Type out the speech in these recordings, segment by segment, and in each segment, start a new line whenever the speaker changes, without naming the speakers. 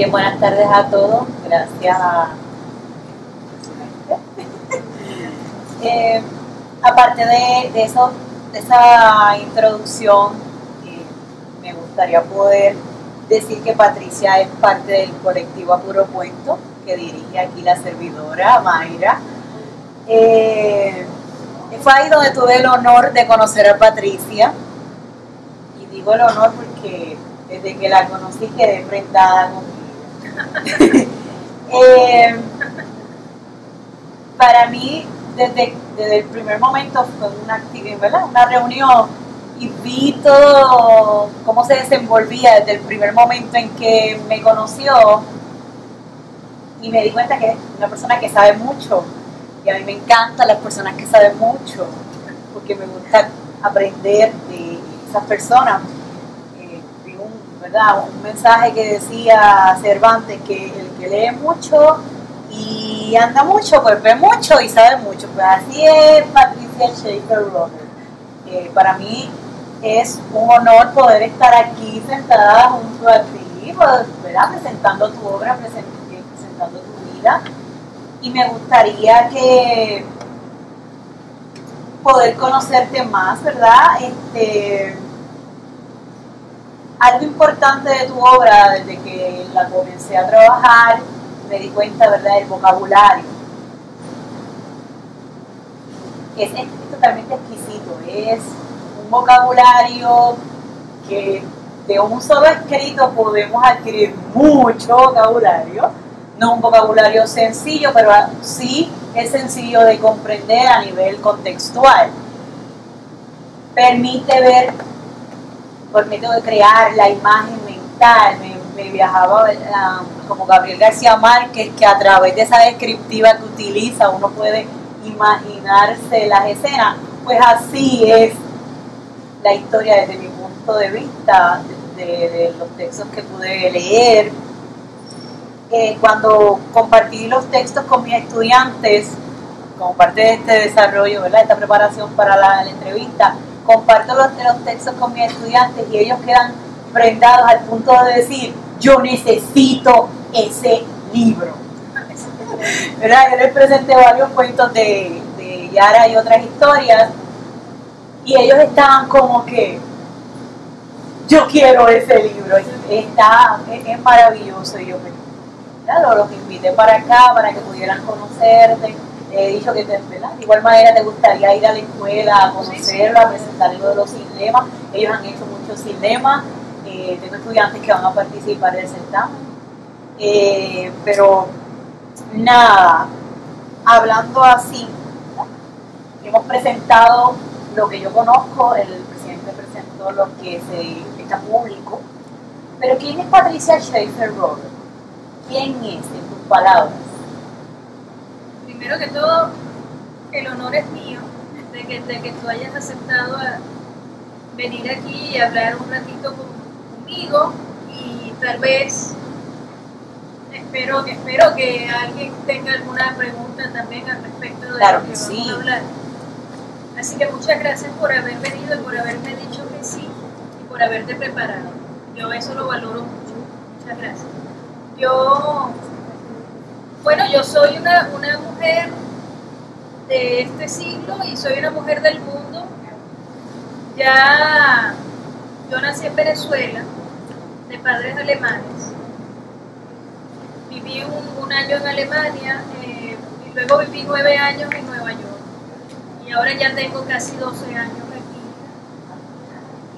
Bien, buenas tardes a todos. Gracias. Eh, aparte de, de, eso, esa introducción, eh, me gustaría poder decir que Patricia es parte del colectivo Apuro Cuento, que dirige aquí la servidora Mayra. Eh, fue ahí donde tuve el honor de conocer a Patricia. Y digo el honor porque desde que la conocí quedé enfrentada conmigo. eh, para mí, desde, desde, el primer momento fue una actividad. Una reunión y vi todo cómo se desenvolvía desde el primer momento en que me conoció y me di cuenta que es una persona que sabe mucho y a mí me encantan las personas que saben mucho porque me gusta aprender de esas personas. Eh, un, mensaje que decía Cervantes que el que lee mucho y anda mucho, pues mucho y sabe mucho. Pues así es Patricia Schaefer Robert. Eh, para mí es un honor poder estar aquí sentada junto a ti, ¿verdad? presentando tu obra, presentando tu vida. Y me gustaría que poder conocerte más, ¿verdad? Este, algo importante de tu obra, desde que la comencé a trabajar, me di cuenta, ¿verdad?, del vocabulario. Es, es totalmente exquisito, es un vocabulario que de un solo escrito podemos adquirir mucho vocabulario, no un vocabulario sencillo, pero sí es sencillo de comprender a nivel contextual. Permite ver, permite crear la imagen mental, me, viajaba como Gabriel García Márquez, que a través de esa descriptiva que utiliza uno puede imaginarse las escenas, pues así es la historia desde mi punto de vista, de, de los textos que pude leer. Eh, cuando compartí los textos con mis estudiantes, como parte de este desarrollo, ¿verdad? esta preparación para la entrevista, comparto los, textos con mis estudiantes y ellos quedan prendados al punto de decir, yo necesito ese libro. ¿verdad? Yo les presenté varios cuentos de, de Yara y otras historias y ellos estaban como que yo quiero ese libro está es, maravilloso y yo claro, los invité para acá para que pudieran conocerte he dicho que te, ¿verdad? de igual manera te gustaría ir a la escuela a conocerlo, a presentar algo de los cinemas ellos han hecho muchos cinemas eh, tengo estudiantes que van a participar del certamen eh, pero nada hablando así hemos presentado lo que yo conozco, el presidente presentó lo que se está público. Pero ¿quién es Patricia Schaefer Robert? ¿Quién es, en tus palabras?
Primero que todo, el honor es mío de que, de que tú hayas aceptado a venir aquí y hablar un ratito con, conmigo y tal vez espero, espero que alguien tenga alguna pregunta también al respecto de
claro
lo que,
que
vamos
sí.
a hablar. Así que muchas gracias por haber venido y por haberme dicho que sí y por haberte preparado. Yo eso lo valoro mucho. Muchas gracias. Yo, bueno, yo soy una, una mujer de este siglo y soy una mujer del mundo. Ya, yo nací en Venezuela, de padres alemanes. Viví un, un año en Alemania eh, y luego viví nueve años en Nueva York y ahora ya tengo casi 12 años aquí.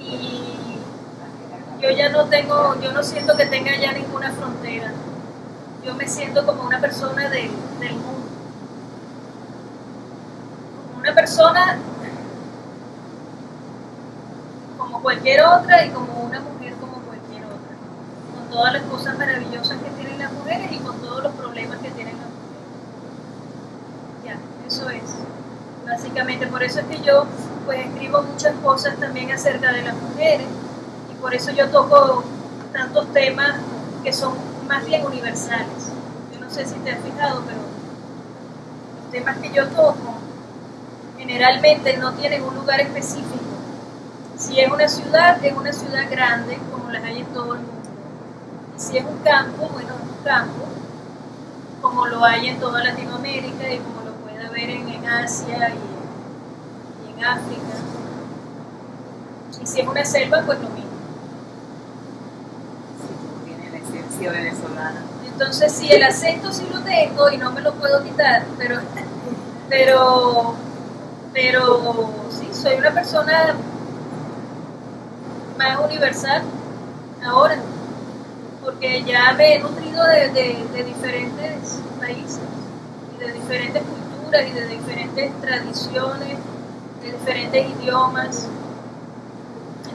Y yo ya no tengo, yo no siento que tenga ya ninguna frontera. Yo me siento como una persona de, del mundo. Como una persona como cualquier otra y como una mujer como cualquier otra. Con todas las cosas maravillosas que tienen las mujeres y con todos los problemas que tienen las mujeres. Ya, eso es básicamente. Por eso es que yo pues escribo muchas cosas también acerca de las mujeres y por eso yo toco tantos temas que son más bien universales. Yo no sé si te has fijado, pero los temas que yo toco generalmente no tienen un lugar específico. Si es una ciudad, es una ciudad grande, como las hay en todo el mundo. Y si es un campo, bueno, es un campo, como lo hay en toda Latinoamérica y como lo puede haber en, en Asia y, y en África. Y si es una selva, pues lo mismo.
Sí, tiene venezolana.
Entonces, sí, el acento sí lo tengo y no me lo puedo quitar, pero, pero, pero sí, soy una persona más universal ahora, porque ya me he nutrido de diferentes países y de diferentes culturas y de diferentes tradiciones, de diferentes idiomas.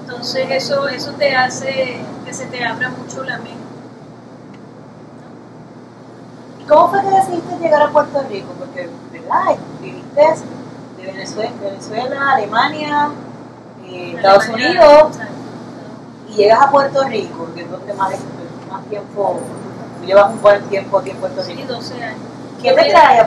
Entonces eso, eso te hace que se te abra mucho la mente.
¿Y cómo fue que decidiste llegar a Puerto Rico? Porque, ¿verdad? Viviste de Venezuela, Venezuela Alemania, eh, Estados
Alemania,
Unidos y llegas a Puerto Rico, que es donde más, más tiempo, tú llevas un buen tiempo aquí en Puerto
Sí,
Rico.
12 años.
¿Qué te trae a Puerto